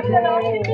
geldi.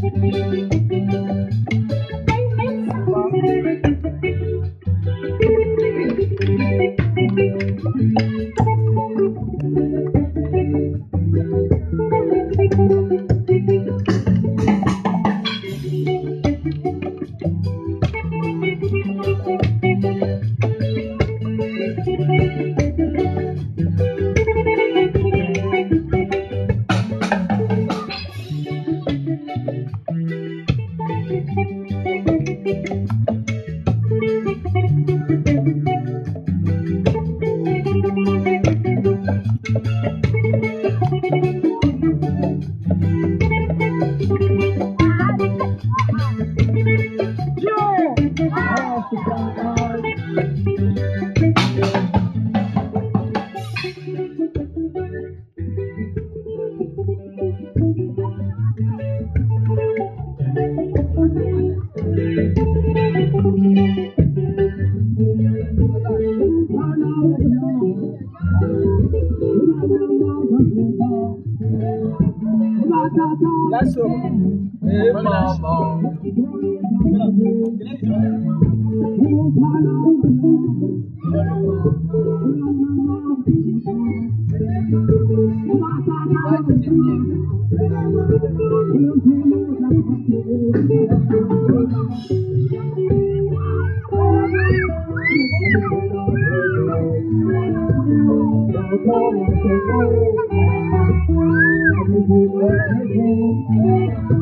Thank you. That's so. Hey, mama. Thank you. Thank you.